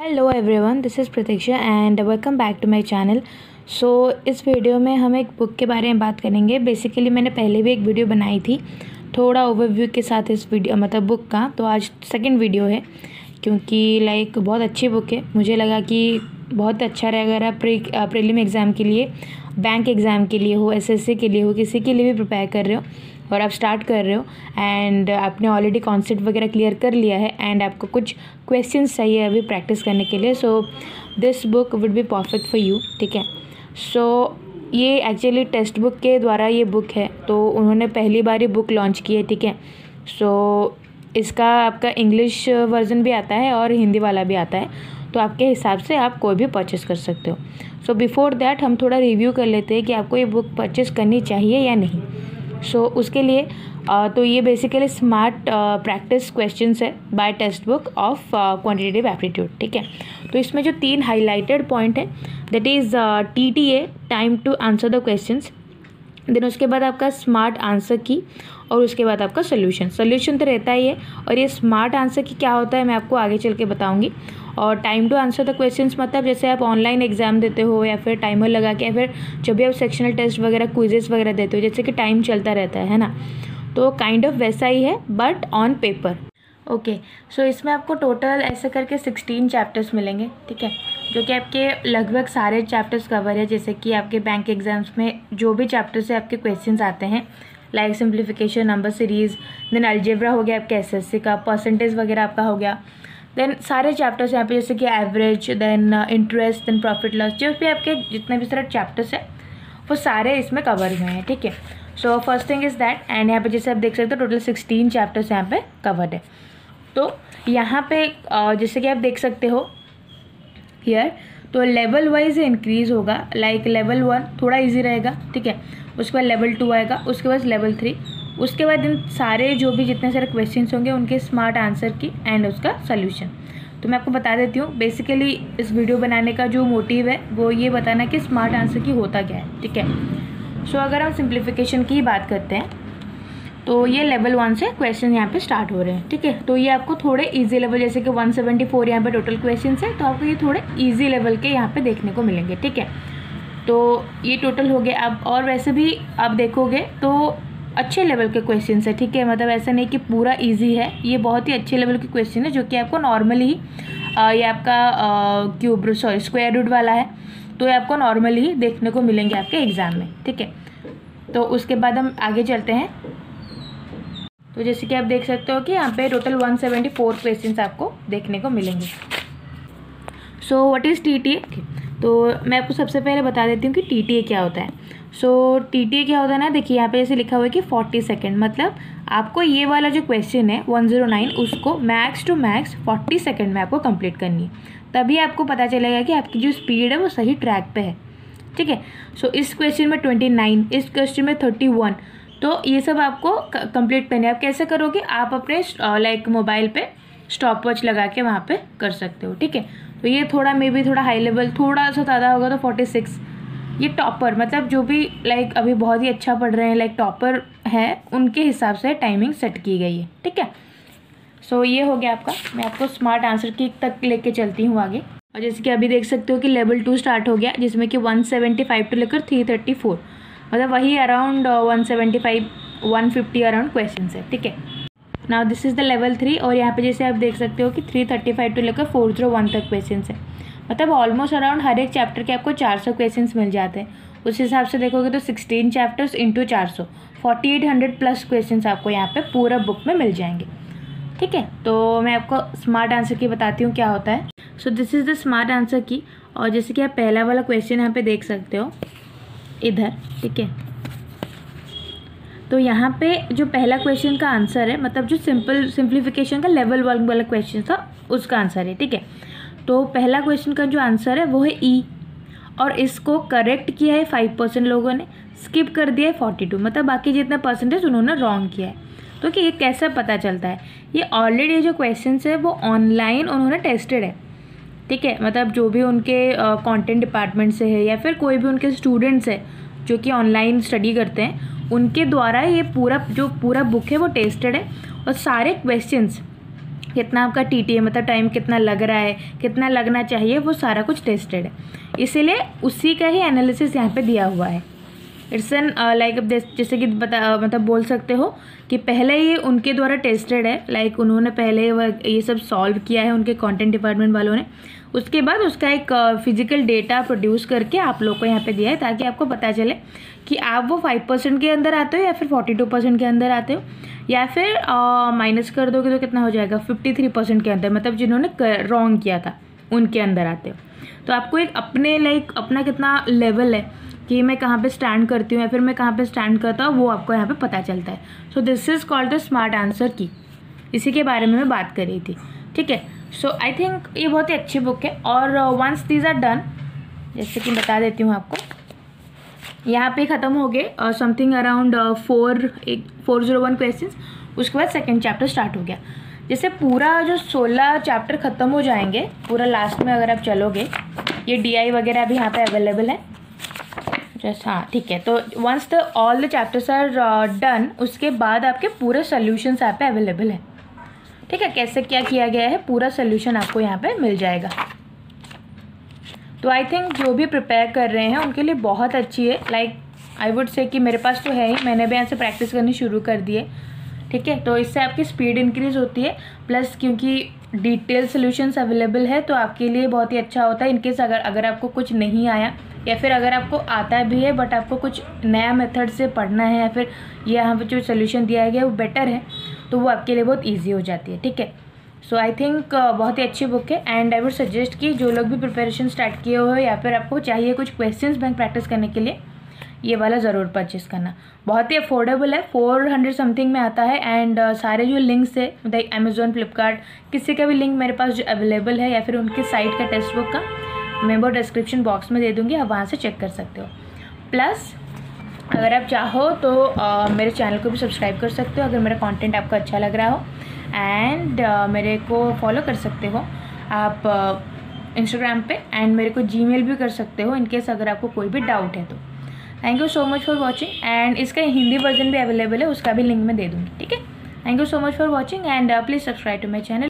Hello everyone this is Pratiksha and welcome back to my channel so इस video में हम एक book के बारे में बात करेंगे। बेसिकली मैंने पहले भी एक वीडियो बनाई थी। थोड़ा ओवरव्यू के साथ इस वीडियो मतलब बुक का। तो आज सेकंड वीडियो है, क्योंकि लाइक बहुत अच्छी बुक है। मुझे लगा कि बहुत अच्छा रहेगा प्री प्रीलिम एग्ज़ाम के लिए बैंक एग्ज़ाम के लिए हो एसएससी के लिए हो, किसी के लिए भी प्रिपेयर कर रहे हो। और आप स्टार्ट कर रहे हो एंड आपने ऑलरेडी कॉन्सेप्ट वगैरह क्लियर कर लिया है एंड आपको कुछ क्वेश्चन चाहिए अभी प्रैक्टिस करने के लिए so this book would be perfect for you ठीक है? सो ये एक्चुअली टेक्स्ट बुक के द्वारा ये बुक है तो उन्होंने पहली बार ये बुक लॉन्च की है, ठीक है? सो इसका आपका इंग्लिश वर्जन भी आता है और हिंदी वाला भी आता है तो आपके हिसाब से आप कोई भी परचेस कर सकते हो। सो बिफोर दैट हम थोड़ा रिव्यू कर लेते हैं कि आपको ये बुक परचेस करनी चाहिए या नहीं। सो so, उसके लिए तो ये बेसिकली स्मार्ट प्रैक्टिस क्वेश्चन है by text book of quantitative aptitude ठीक है? तो इसमें जो तीन हाईलाइटेड पॉइंट है that is T T A time to answer the questions then उसके बाद आपका स्मार्ट आंसर की और उसके बाद आपका सोल्यूशन सोल्यूशन तो रहता ही है और ये स्मार्ट आंसर की क्या होता है मैं आपको आगे चल के बताऊँगी। और time to answer the questions मतलब जैसे आप ऑनलाइन एग्ज़ाम देते हो या फिर टाइमर लगा के या फिर जब भी आप सेक्शनल टेस्ट वगैरह क्विजेस वगैरह देते हो, जैसे कि टाइम चलता रहता है ना? तो काइंड kind ऑफ़ of वैसा ही है but on paper okay so इसमें आपको टोटल ऐसे करके सिक्सटीन चैप्टर्स मिलेंगे, ठीक है? जो कि आपके लगभग सारे चैप्टर्स कवर है, जैसे कि आपके बैंक एग्ज़ाम्स में जो भी चैप्टर से आपके क्वेश्चंस आते हैं like simplification number series then algebra हो गया आपके एसएससी का परसेंटेज वगैरह आपका हो गया। देन सारे चैप्टर्स यहाँ पे जैसे कि average then interest then profit loss जो भी आपके जितने भी सारे चैप्टर्स हैं, वो सारे इसमें कवर हुए हैं, ठीक है? So first thing is that and यहाँ पे जैसे आप देख सकते हो टोटल सिक्सटीन चैप्टर्स यहाँ पे कवर्ड है। तो यहाँ पे जैसे कि आप देख सकते हो हियर तो लेवल वाइज इंक्रीज होगा लाइक लेवल वन थोड़ा इजी रहेगा ठीक है? उसके बाद लेवल टू आएगा उसके बाद लेवल थ्री उसके बाद इन सारे जो भी जितने सारे क्वेश्चन होंगे उनके स्मार्ट आंसर की एंड उसका सोल्यूशन तो मैं आपको बता देती हूँ बेसिकली इस वीडियो बनाने का जो मोटिव है वो ये बताना कि स्मार्ट आंसर की होता क्या है ठीक है? सो so, अगर हम सिंप्लीफिकेशन की बात करते हैं तो ये लेवल वन से क्वेश्चन यहाँ पे स्टार्ट हो रहे हैं, ठीक है? तो ये आपको थोड़े इजी लेवल जैसे कि 174 सेवेंटी फोर यहाँ पर टोटल क्वेश्चन है तो आपको ये थोड़े इजी लेवल के यहाँ पे देखने को मिलेंगे, ठीक है? तो ये टोटल हो गए। अब और वैसे भी आप देखोगे तो अच्छे लेवल के क्वेश्चन है, ठीक है? मतलब ऐसा नहीं कि पूरा इजी है। ये बहुत ही अच्छे लेवल के क्वेश्चन है, जो कि आपको नॉर्मली ये आपका क्यूब सॉरी स्क्वायर रूट वाला है तो ये आपको नॉर्मली देखने को मिलेंगे आपके एग्ज़ाम में, ठीक है? तो उसके बाद हम आगे चलते हैं। तो जैसे कि आप देख सकते हो कि यहाँ पे टोटल 174 क्वेश्चंस आपको देखने को मिलेंगे। So what is T T तो मैं आपको सबसे पहले बता देती हूँ कि टी टी क्या होता है। सो टी टी क्या होता है ना? देखिए, यहाँ पे जैसे लिखा हुआ है कि फोर्टी सेकेंड मतलब आपको ये वाला जो क्वेश्चन है वन ज़ीरो नाइन उसको max to max forty second में आपको कंप्लीट करनी है। तभी आपको पता चलेगा कि आपकी जो स्पीड है, वो सही ट्रैक पे है। ठीक है? सो इस क्वेश्चन में ट्वेंटी नाइन इस क्वेश्चन में थर्टी वन तो ये सब आपको कंप्लीट करनी है। आप कैसे करोगे? आप अपने लाइक मोबाइल पे स्टॉप वॉच लगा के वहाँ पे कर सकते हो ठीक है? तो ये थोड़ा मे बी थोड़ा हाई लेवल थोड़ा सा ज़्यादा होगा तो फोर्टी सिक्स ये टॉपर मतलब जो भी लाइक अभी बहुत ही अच्छा पढ़ रहे हैं लाइक टॉपर है उनके हिसाब से टाइमिंग सेट की गई है ठीक है? सो so, ये हो गया आपका। मैं आपको स्मार्ट आंसर की तक लेके चलती हूँ आगे। और जैसे कि अभी देख सकते हो कि लेवल टू स्टार्ट हो गया जिसमें कि वन सेवेंटी फाइव टू लेकर थ्री थर्टी फोर मतलब वही around one seventy five one fifty around question है, ठीक है? Now this is the level three और यहाँ पे जैसे आप देख सकते हो कि थ्री थर्टी फाइव टू लेकर फोर ज़ीरो वन तक क्वेश्चन है। मतलब ऑलमोस्ट अराउंड हर एक चैप्टर के आपको चार सौ क्वेश्चन मिल जाते हैं। उस हिसाब से देखोगे तो सिक्सटीन चैप्टर्स इंटू चार सौ forty eight hundred plus question आपको यहाँ पे पूरा बुक में मिल जाएँगे। ठीक है? तो मैं आपको स्मार्ट आंसर की बताती हूँ क्या होता है। So this is the smart answer key और जैसे कि आप पहला वाला क्वेश्चन यहाँ पे देख सकते हो। इधर ठीक है? तो यहाँ पे जो पहला क्वेश्चन का आंसर है मतलब जो सिंपल सिंप्लीफिकेशन का लेवल वन वाला क्वेश्चन था उसका आंसर है ठीक है? तो पहला क्वेश्चन का जो आंसर है वो है ई e, और इसको करेक्ट किया है फाइव परसेंट लोगों ने स्किप कर दिया है फोर्टी टू मतलब बाकी जितना परसेंटेज उन्होंने रॉन्ग किया है। तो कि ये कैसे पता चलता है? ये ऑलरेडी जो क्वेश्चन है वो ऑनलाइन उन्होंने टेस्टेड है। ठीक है? मतलब जो भी उनके कंटेंट डिपार्टमेंट से है या फिर कोई भी उनके स्टूडेंट्स है जो कि ऑनलाइन स्टडी करते हैं उनके द्वारा ये पूरा जो पूरा बुक है वो टेस्टेड है। और सारे क्वेश्चंस कितना आपका टी टी मतलब टाइम कितना लग रहा है कितना लगना चाहिए वो सारा कुछ टेस्टेड है। इसीलिए उसी का ही एनालिसिस यहाँ पे दिया हुआ है। इट्स एन लाइक जैसे कि बता uh, मतलब बोल सकते हो कि पहले ये उनके द्वारा टेस्टेड है लाइक like, उन्होंने पहले ये सब सॉल्व किया है उनके कंटेंट डिपार्टमेंट वालों ने। उसके बाद उसका एक फ़िज़िकल डेटा प्रोड्यूस करके आप लोग को यहाँ पे दिया है ताकि आपको पता चले कि आप वो फाइव परसेंट के अंदर आते हो या फिर फोर्टी टू परसेंट के अंदर आते हो या फिर माइनस कर दोगे तो कितना हो जाएगा? फिफ्टी थ्री परसेंट के अंदर मतलब जिन्होंने रॉन्ग किया था, उनके अंदर आते हो। तो आपको एक अपने लाइक अपना कितना लेवल है कि मैं कहाँ पे स्टैंड करती हूँ या फिर मैं कहाँ पे स्टैंड करता हूँ, वो आपको यहाँ पे पता चलता है। So this is called the smart answer key इसी के बारे में मैं बात कर रही थी, ठीक है? सो आई थिंक ये बहुत ही अच्छी बुक है। और वंस दीज आर डन जैसे कि बता देती हूँ आपको, यहाँ पे ख़त्म हो गए समथिंग अराउंड फोर एक फोर ज़ीरो वन क्वेश्चन उसके बाद सेकेंड चैप्टर स्टार्ट हो गया। जैसे पूरा जो सोलह चैप्टर ख़त्म हो जाएँगे, पूरा लास्ट में अगर आप चलोगे, ये डीआई वगैरह भी यहाँ पे अवेलेबल है। जस्ट हाँ ठीक है। तो once the all the chapters are done उसके बाद आपके पूरे सोल्यूशंस यहाँ पे अवेलेबल है। ठीक है, कैसे क्या किया गया है, पूरा सोल्यूशन आपको यहाँ पर मिल जाएगा। तो आई थिंक जो भी प्रिपेयर कर रहे हैं, उनके लिए बहुत अच्छी है। लाइक आई वुड से कि मेरे पास तो है ही, मैंने भी यहाँ से प्रैक्टिस करनी शुरू कर दी है। ठीक है तो इससे आपकी स्पीड इंक्रीज़ होती है। प्लस क्योंकि डिटेल सोल्यूशंस अवेलेबल है तो आपके लिए बहुत ही अच्छा होता है, इनकेस अगर अगर आपको कुछ नहीं आया, या फिर अगर आपको आता भी है बट आपको कुछ नया मेथड से पढ़ना है, या फिर यहाँ पर जो सोल्यूशन दिया गया वो बेटर है तो वो आपके लिए बहुत ईजी हो जाती है, ठीक है? सो आई थिंक बहुत ही अच्छी बुक है एंड आई वुड सजेस्ट कि जो लोग भी प्रिपरेशन स्टार्ट किए हो, या फिर आपको चाहिए कुछ क्वेश्चंस बैंक प्रैक्टिस करने के लिए ये वाला ज़रूर परचेस करना। बहुत ही अफोर्डेबल है फोर हंड्रेड समथिंग में आता है एंड uh, सारे जो लिंक्स है लाइक अमेजोन फ्लिपकार्ट किसी का भी लिंक मेरे पास जो अवेलेबल है या फिर उनके साइट का टेक्स्ट बुक का मैं वो डिस्क्रिप्शन बॉक्स में दे दूँगी आप वहाँ से चेक कर सकते हो। प्लस अगर आप चाहो तो आ, मेरे चैनल को भी सब्सक्राइब कर सकते हो अगर मेरा कंटेंट आपको अच्छा लग रहा हो। एंड मेरे को फॉलो कर सकते हो। आप इंस्टाग्राम पे एंड मेरे को जीमेल भी कर सकते हो इनकेस अगर आपको कोई भी डाउट है तो। Thank you so much for watching and इसका हिंदी वर्जन भी अवेलेबल है, उसका भी लिंक मैं दे दूँगी, ठीक है? Thank you so much for watching and please subscribe to my channel